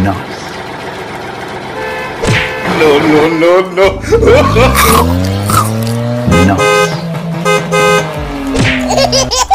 enough. No, no, no, no. enough.